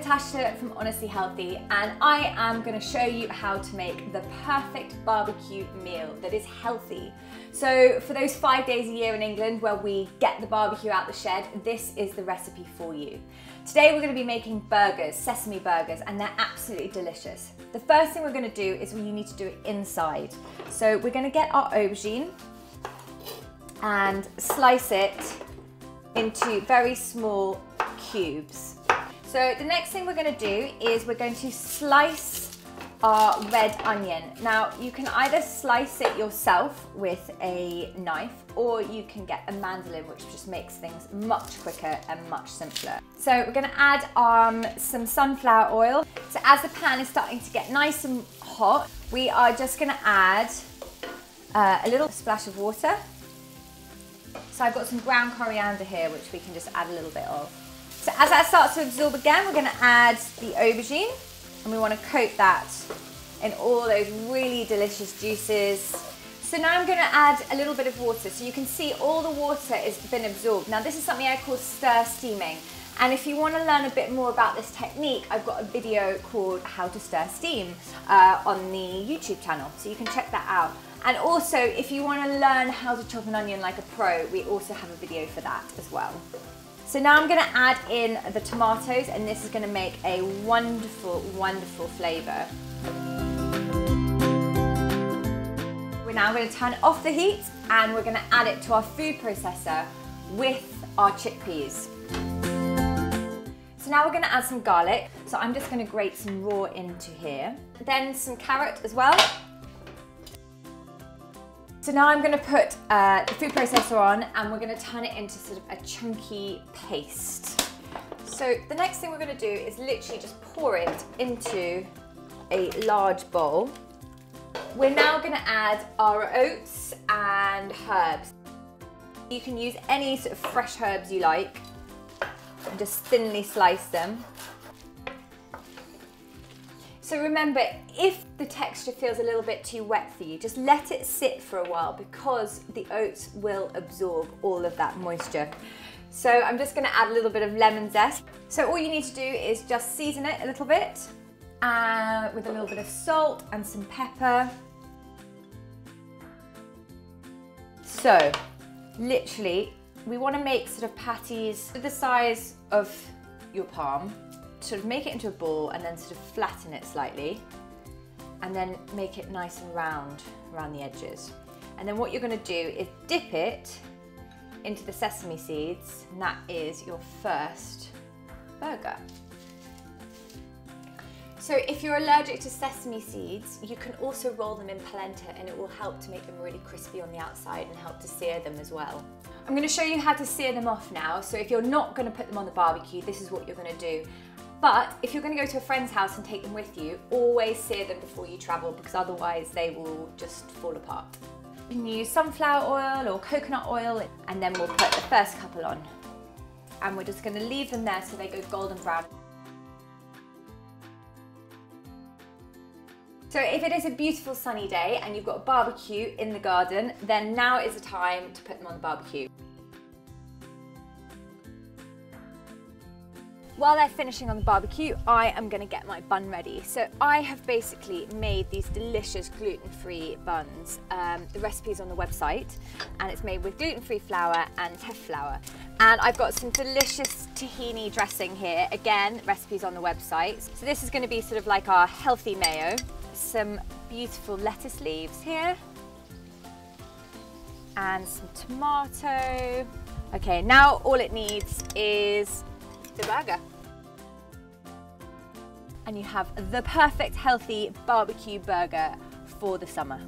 Natasha from Honestly Healthy and I am going to show you how to make the perfect barbecue meal that is healthy. So for those five days a year in England where we get the barbecue out the shed, this is the recipe for you. Today we're going to be making burgers, sesame burgers, and they're absolutely delicious. The first thing we're going to do is we need to do it inside. So we're going to get our aubergine and slice it into very small cubes. So the next thing we're gonna do is we're going to slice our red onion. Now you can either slice it yourself with a knife or you can get a mandolin which just makes things much quicker and much simpler. So we're gonna add um, some sunflower oil. So as the pan is starting to get nice and hot, we are just gonna add uh, a little splash of water. So I've got some ground coriander here which we can just add a little bit of. So as that starts to absorb again, we're gonna add the aubergine and we wanna coat that in all those really delicious juices. So now I'm gonna add a little bit of water. So you can see all the water has been absorbed. Now this is something I call stir steaming. And if you want to learn a bit more about this technique, I've got a video called How to Stir Steam uh, on the YouTube channel, so you can check that out. And also, if you want to learn how to chop an onion like a pro, we also have a video for that as well. So now I'm gonna add in the tomatoes and this is gonna make a wonderful, wonderful flavor. We're now gonna turn off the heat and we're gonna add it to our food processor with our chickpeas. So now we're gonna add some garlic. So I'm just gonna grate some raw into here. Then some carrot as well. So now I'm gonna put uh, the food processor on and we're gonna turn it into sort of a chunky paste. So the next thing we're gonna do is literally just pour it into a large bowl. We're now gonna add our oats and herbs. You can use any sort of fresh herbs you like and just thinly slice them. So remember, if the texture feels a little bit too wet for you, just let it sit for a while because the oats will absorb all of that moisture. So I'm just gonna add a little bit of lemon zest. So all you need to do is just season it a little bit uh, with a little bit of salt and some pepper. So literally, we wanna make sort of patties the size of your palm sort of make it into a ball and then sort of flatten it slightly and then make it nice and round around the edges. And then what you're gonna do is dip it into the sesame seeds and that is your first burger. So if you're allergic to sesame seeds, you can also roll them in polenta and it will help to make them really crispy on the outside and help to sear them as well. I'm gonna show you how to sear them off now. So if you're not gonna put them on the barbecue, this is what you're gonna do. But if you're going to go to a friend's house and take them with you, always sear them before you travel because otherwise they will just fall apart. You can use sunflower oil or coconut oil and then we'll put the first couple on. And we're just going to leave them there so they go golden brown. So if it is a beautiful sunny day and you've got a barbecue in the garden, then now is the time to put them on the barbecue. While they're finishing on the barbecue, I am gonna get my bun ready. So I have basically made these delicious gluten-free buns. Um, the recipe is on the website and it's made with gluten-free flour and teff flour. And I've got some delicious tahini dressing here. Again, recipes on the website. So this is gonna be sort of like our healthy mayo. Some beautiful lettuce leaves here. And some tomato. Okay, now all it needs is burger. And you have the perfect healthy barbecue burger for the summer.